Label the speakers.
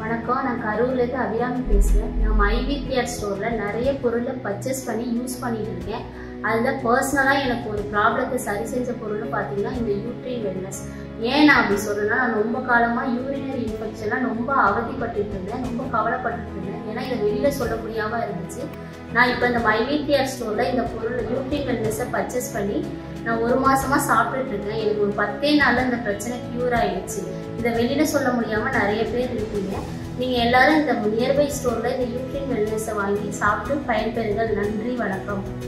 Speaker 1: வணக்கம். நான் கரூர்லேருந்து அபிராமி பேசுகிறேன் நான் ஐவி கேர் ஸ்டோரில் நிறைய பொருளை பர்ச்சேஸ் பண்ணி யூஸ் பண்ணிட்டு இருக்கேன். அதில் பர்சனலாக எனக்கு ஒரு ப்ராப்ளத்தை சரி செஞ்ச பொருள்னு பார்த்தீங்கன்னா இந்த யூட்ரின் வெல்னஸ். ஏன் நான் அப்படி சொல்கிறேன்னா நான் ரொம்ப காலமாக யூரினரி இன்ஃபெக்ஷன்லாம் ரொம்ப அவதிப்பட்டு இருந்தேன் ரொம்ப கவலைப்பட்டு இருந்தேன் ஏன்னா இதை வெளியில் சொல்ல முடியாமல் இருந்துச்சு. நான் இப்போ இந்த மை கேர் ஸ்டோரில் இந்த பொருள் யூட்ரின் வெல்னஸை பர்ச்சேஸ் பண்ணி நான் ஒரு மாசமா சாப்பிட்டுட்டு இருக்கேன் எனக்கு ஒரு பத்தே நாள்ல இந்த பிரச்சனை கியூர் ஆயிடுச்சு. இதை வெளியில சொல்ல முடியாம நிறைய பேர் இருக்கீங்க. நீங்க எல்லாரும் இந்த நியர்பை ஸ்டோர்ல இந்த யூட்ரின் வெல்னஸை வாங்கி சாப்பிட்டு பயன்பெறுங்கள். நன்றி வணக்கம்.